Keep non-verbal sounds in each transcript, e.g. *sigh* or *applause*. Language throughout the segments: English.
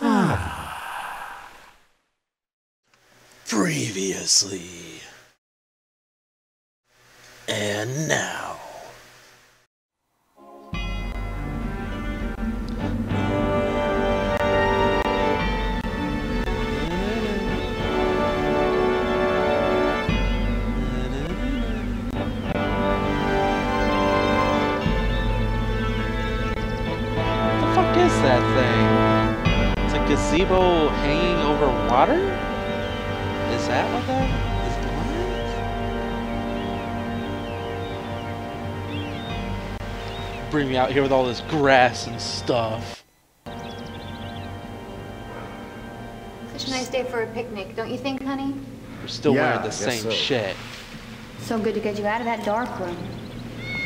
Ah. Previously. Gazebo hanging over water? Is that what that is? What? Bring me out here with all this grass and stuff. Such a nice day for a picnic, don't you think, honey? We're still Yeah, wearing the same so. shit. So good to get you out of that dark room.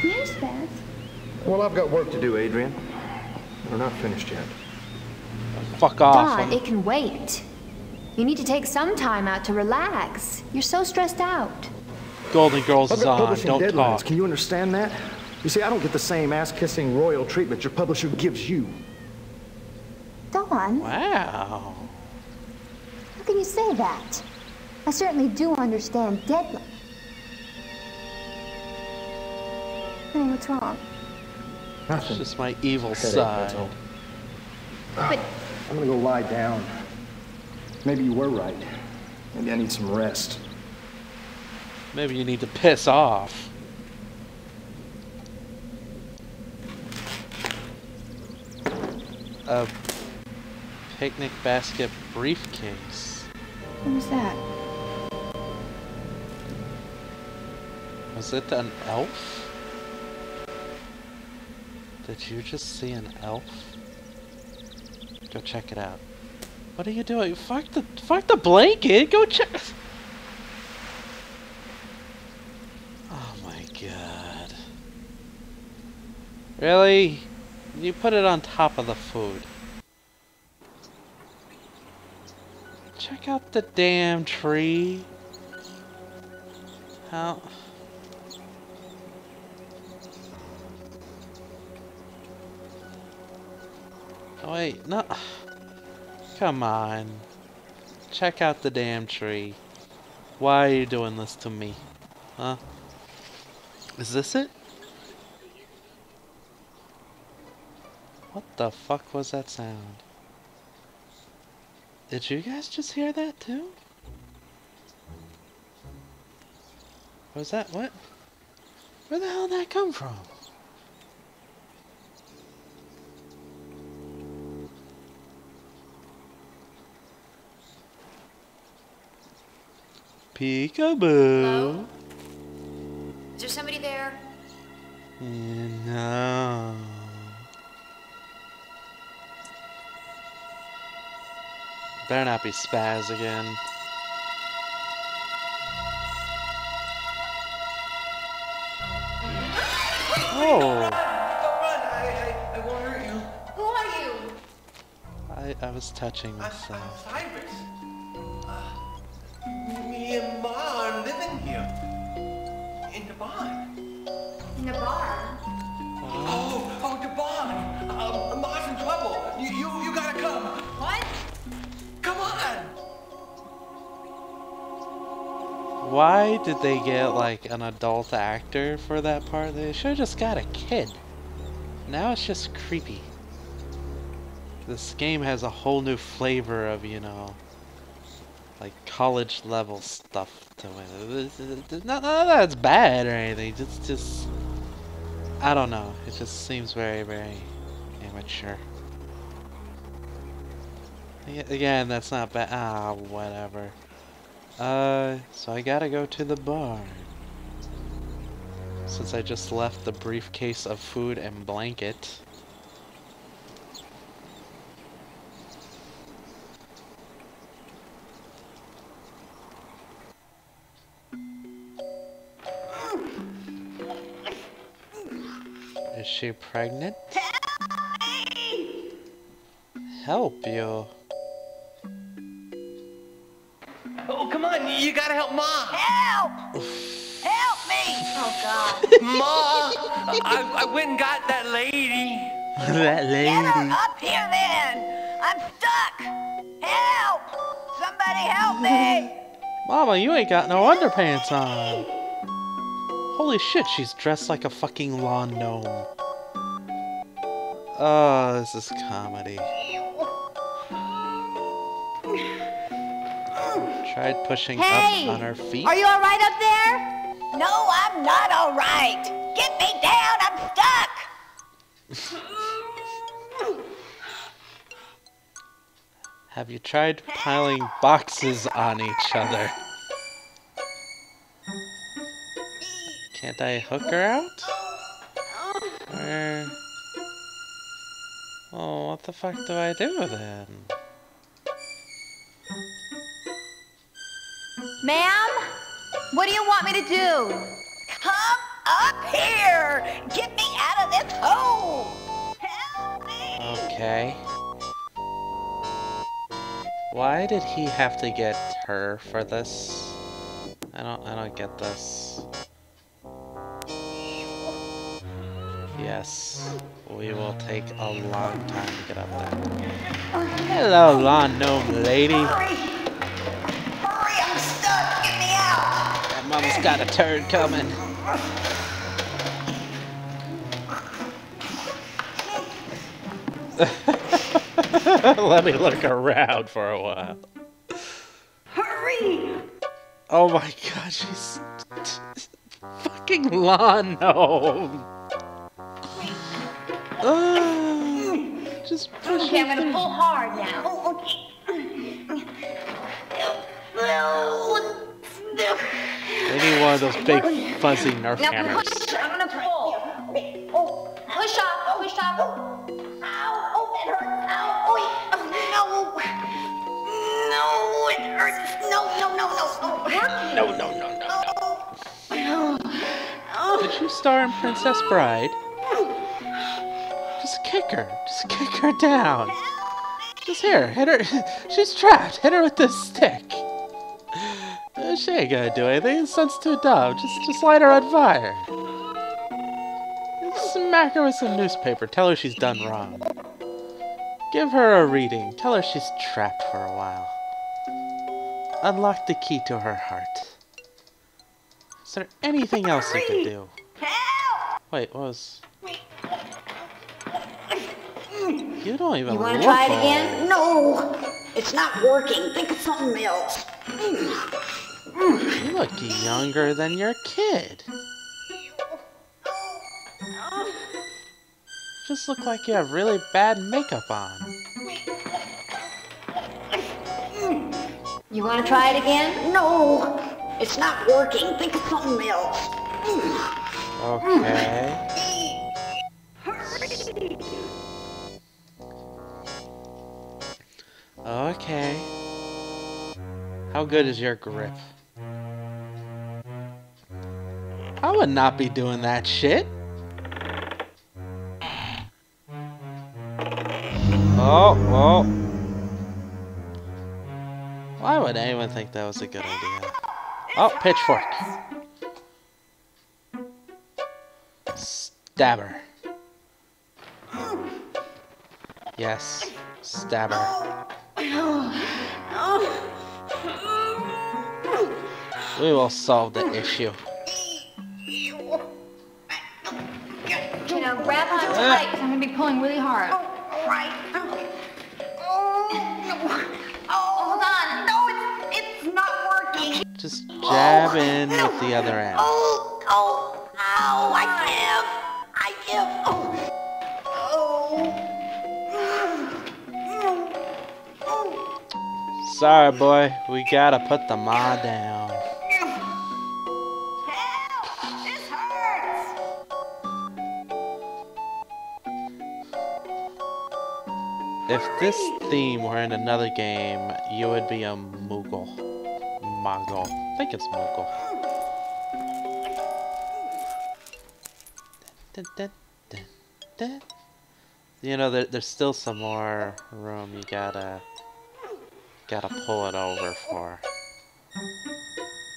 Yes, Beth. Well, I've got work to do, Adrienne. We're not finished yet. Fuck off. Don, it can wait. You need to take some time out to relax. You're so stressed out. Golden Girls is on. Don't deadlines. talk. Can you understand that? You see, I don't get the same ass-kissing royal treatment your publisher gives you. Don, Wow. how can you say that? I certainly do understand deadline. Honey, what's wrong? It's Nothing. just my evil Headache, side. But I'm gonna go lie down. Maybe you were right. Maybe I need some rest. Maybe you need to piss off. A picnic basket briefcase. what was that? Was it an elf? Did you just see an elf? Go check it out. What are you doing? Fuck the fuck the blanket. Go check. Oh my god. Really? You put it on top of the food. Check out the damn tree. How? Oh, wait, no. Come on. Check out the damn tree. Why are you doing this to me? Huh? Is this it? What the fuck was that sound? Did you guys just hear that too? Was that what? Where the hell did that come from? Peekaboo. Is there somebody there? Mm, no. Better not be spaz again. Oh, I, I, I won't hurt you. Who are you? I, I was touching myself. I'm, myself. I'm Cyrus. In the barn. In the bar. Oh, oh, the barn. Um, Ma's in trouble. You, you, you gotta come. What? Come on. Why did they get like an adult actor for that part? They should have just got a kid. Now it's just creepy. This game has a whole new flavor of, you know, like college level stuff to it. Not, not that it's bad or anything, just, just, I don't know. It just seems very, very immature. Again, that's not bad. Ah, whatever. Uh, so I gotta go to the bar. Since I just left the briefcase of food and blanket. She pregnant? Help you. Oh, come on. You gotta help Ma. Help! Help me! Oh, God. *laughs* Ma, I, I went and got that lady. that lady. Get her up here then. I'm stuck. Help! Somebody help me. Mama, you ain't got no underpants on. Holy shit, she's dressed like a fucking lawn gnome. Oh, this is comedy. Tried pushing Hey! up on her feet. Are you all right up there? No, I'm not all right. Get me down. I'm stuck. Have you tried piling boxes on each other? Can't I hook her out? Or... Oh, what the fuck do I do then? Ma'am? What do you want me to do? Come up here. Get me out of this hole. Help me. Okay. Why did he have to get her for this? I don't I don't get this. Yes. We will take a long time to get up there. Hello, lawn gnome lady. Hurry. Hurry, I'm stuck. Get me out. That mama's got a turd coming. *laughs* Let me look around for a while. Hurry. Oh my god, she's *laughs* fucking lawn gnome. Just push Okay, I'm gonna pull hard now. Oh, okay. No. They need one of those big fuzzy Nerf Now hammers. push. I'm gonna pull. Oh, Push off. Push off. ow. Oh, that hurts. Ow. Oh, oh, no. No, it hurts. No, no, no, no. No, no, no, no. Oh. Did you star in Princess Bride? Just kick her. Just kick her down. Just here, hit her. *laughs* She's trapped. Hit her with this stick. Uh, She ain't gonna do anything. The sun's too dumb. Just, just light her on fire. Smack her with some newspaper. Tell her she's done wrong. Give her a reading. Tell her she's trapped for a while. Unlock the key to her heart. Is there anything else you could do? Wait, what was? You don't even You want to try it again? No. It's not working. Think of something else. You look younger than your kid. Just look like you have really bad makeup on. You want to try it again? No. It's not working. Think of something else. Okay. Okay. How good is your grip? I would not be doing that shit. Oh, oh. Why would anyone think that was a good idea? Oh, pitchfork. Stabber. Yes, stabber. *sighs* We will solve the issue. You know, grab on tight 'cause I'm gonna be pulling really hard. All right. Oh, no. Oh, Hold on. No, it's, it's not working. Just jab in with the other end. Oh, Sorry, boy. We gotta put the ma down. If this theme were in another game, you would be a Moogle. Muggle. I think it's Moogle. You know, there, there's still some more room you gotta Gotta pull it over for.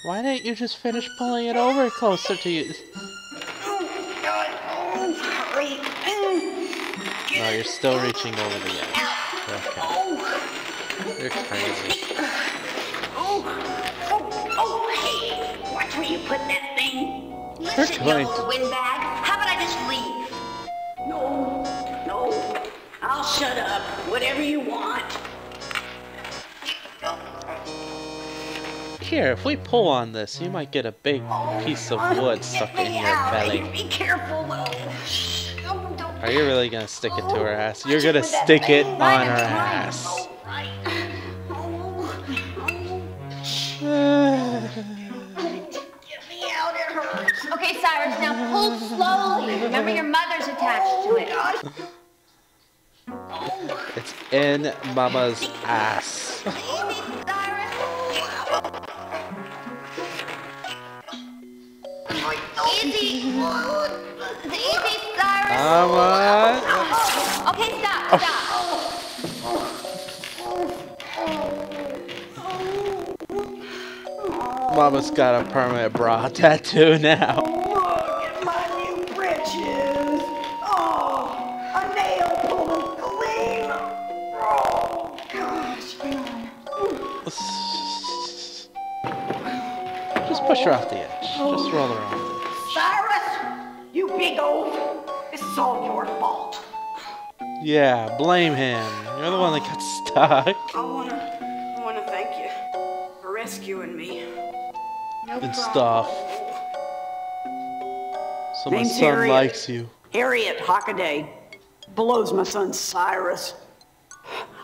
Why didn't you just finish pulling it over closer to you? Oh, no, you're still reaching over the edge. Okay. Oh. You're crazy. Oh, oh, oh, hey. Watch where you put that thing. Listen, you windbag. How about I just leave? No, no. I'll shut up. Whatever you want. Here, if we pull on this, you might get a big piece of wood stuck in your out. belly. Be careful, though. Oh, Are you really gonna stick it to her ass? You're gonna stick it on her in ass. Right. *sighs* Get me out, it hurts. Okay, Cyrus, now pull slowly. Remember your mother's attached to it. It's in Mama's ass. Easy. Easy, Cyrus. Mama! Okay, stop, stop. Mama's got a permanent bra *laughs* tattoo now. Look at my new britches. Oh, a nail pulled clean. Oh, gosh. Just push her off the Yeah, blame him. You're the one that got *laughs* stuck. I wanna, I wanna thank you for rescuing me. No And stuff. So my Name's son Harriet. likes you. Harriet Hockaday blows my son Cyrus.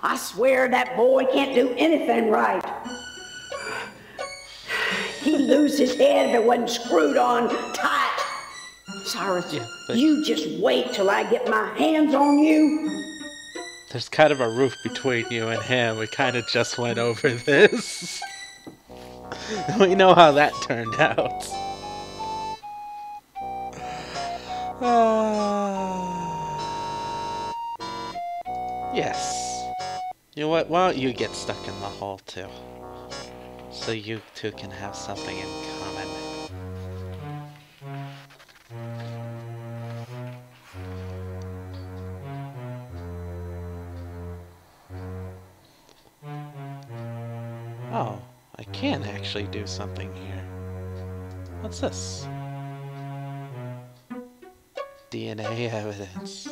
I swear that boy can't do anything right. He'd lose his head if it wasn't screwed on tight. Cyrus, Yeah, but- you just wait till I get my hands on you. There's kind of a roof between you and him. We kind of just went over this. *laughs* we know how that turned out. Ah. *sighs* yes. You know what? Why don't you get stuck in the hole too? So you two can have something in Oh, I can actually do something here. What's this? DNA evidence.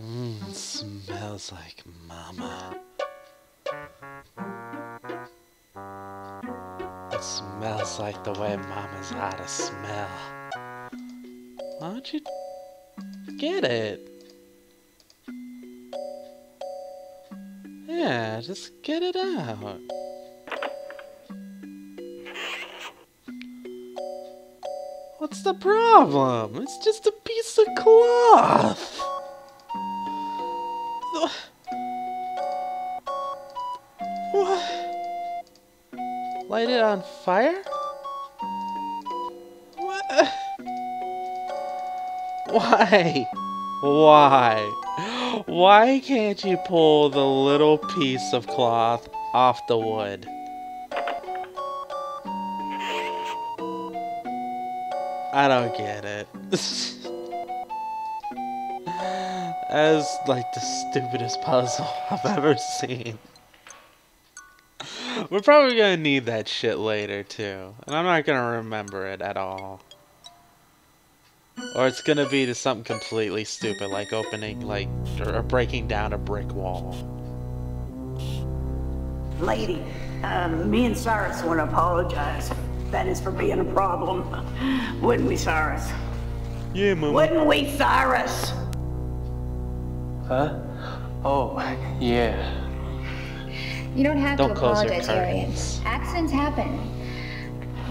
Mmm, smells like mama. It smells like the way mama's ought to smell. Why don't you get it? Just get it out. What's the problem? It's just a piece of cloth. What? Light it on fire? What? Why? Why? Why can't you pull the little piece of cloth off the wood? I don't get it. *laughs* As like the stupidest puzzle *laughs* I've ever seen. We're probably gonna need that shit later too. And I'm not gonna remember it at all. Or it's gonna be to something completely stupid, like opening, like, or breaking down a brick wall. Lady, um, me and Cyrus want to apologize. That is for being a problem. Wouldn't we, Cyrus? Yeah, mama. Wouldn't we, Cyrus? Huh? Oh, yeah. You don't have Don't to apologize, Harriet. curtains. Accidents happen.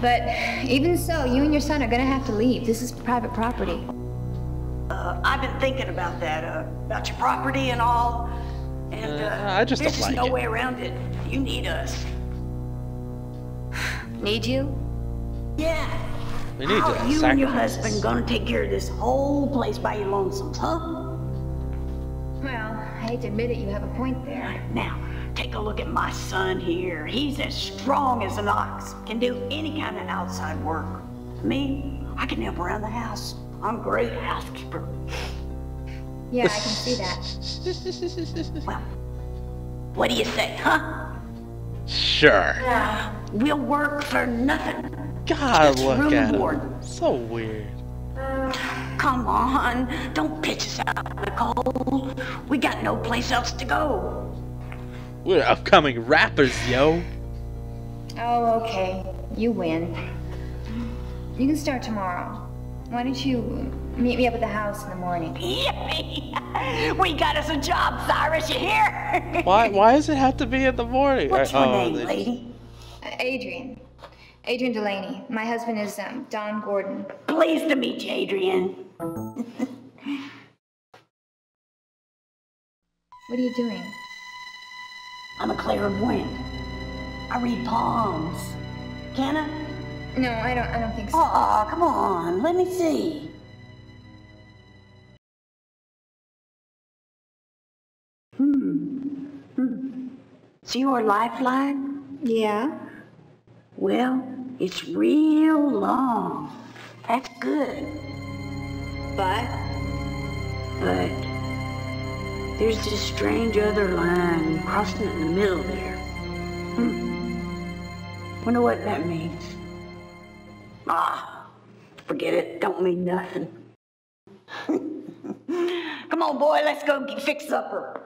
But even so, you and your son are gonna have to leave. This is private property. Uh, I've been thinking about that, uh, about your property and all. And uh, Uh, I just there's don't just like no it. way around it. You need us. Need you? Yeah. We need How to are you and your husband this. gonna take care of this whole place by your lonesomes, huh? Well, I hate to admit it, you have a point there. Now, take a look at my son here. He's as strong as an ox, can do any kind of outside work. Me, I can help around the house. I'm a great housekeeper. Yeah, I can see that. *laughs* Well, what do you say, huh? Sure. We'll work for nothing. God, Just look room at and him. So weird. Come on, don't pitch us out in the cold. We got no place else to go. We're upcoming rappers, yo. Oh, okay. You win. You can start tomorrow. Why don't you meet me up at the house in the morning? Yippee! *laughs* We got us a job, Cyrus, you hear? Why? Why does it have to be in the morning? What's Uh, your oh, name, lady? Uh, Adrienne. Adrienne Delaney. My husband is um, Don Gordon. Pleased to meet you, Adrienne. *laughs* What are you doing? I'm a clairvoyant. I read palms. Can I? No, I don't. I don't think so. Oh, come on, let me see. Hmm. hmm. See your lifeline? Yeah. Well, it's real long. That's good. But But there's this strange other line crossing in the middle there. Hmm. Wonder what that means. Ah, forget it. Don't mean nothing. *laughs* Come on, boy, let's go get, fix supper.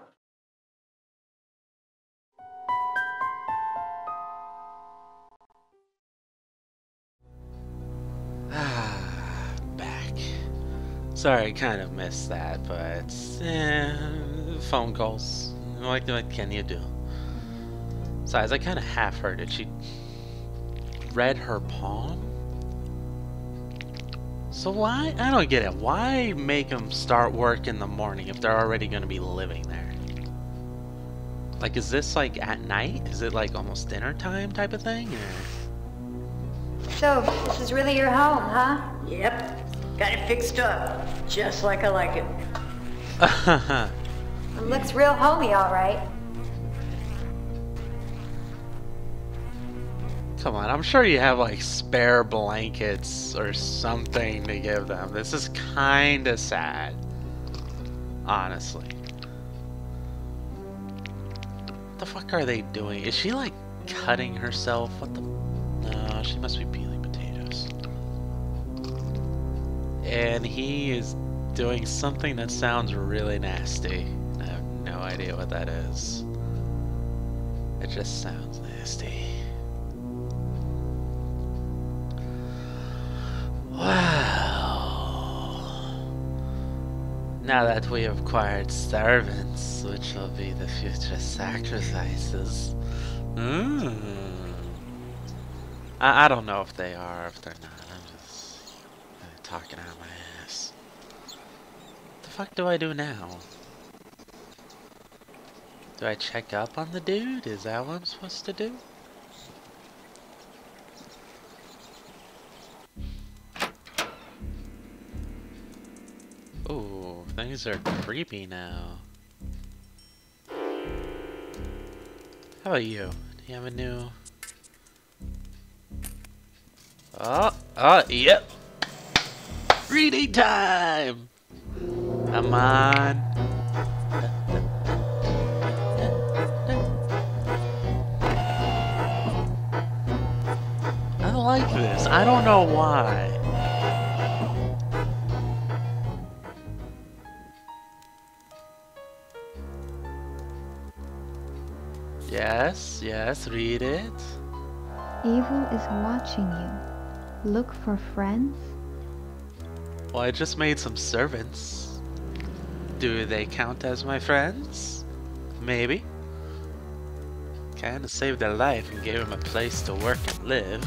Ah, back. Sorry, kind of missed that, but eh, phone calls. What, what can you do? Besides, I kind of half heard it. She read her palm. So why? I don't get it. Why make them start work in the morning if they're already going to be living there? Like, is this like at night? Is it like almost dinner time type of thing? Or? so this is really your home, huh? Yep, got it fixed up, just like I like it. *laughs* It looks real homey, all right. Come on, I'm sure you have like spare blankets or something to give them. This is kinda sad. Honestly. What the fuck are they doing? Is she like cutting herself? What the? No, she must be peeling potatoes. And he is doing something that sounds really nasty. No idea what that is. It just sounds nasty. Wow. Now that we have acquired servants, which will be the future sacrifices. Hmm. I, I don't know if they are, if they're not. I'm just uh, talking out my ass. What the fuck do I do now? Do I check up on the dude? Is that what I'm supposed to do? Oh, things are creepy now. How about you? Do you have a new... Oh, oh, yep. Reading time! Come on. Like this. I don't know why. Yes, yes, read it. Evil is watching you. Look for friends. Well, I just made some servants. Do they count as my friends? Maybe. Kinda saved their life and gave them a place to work and live.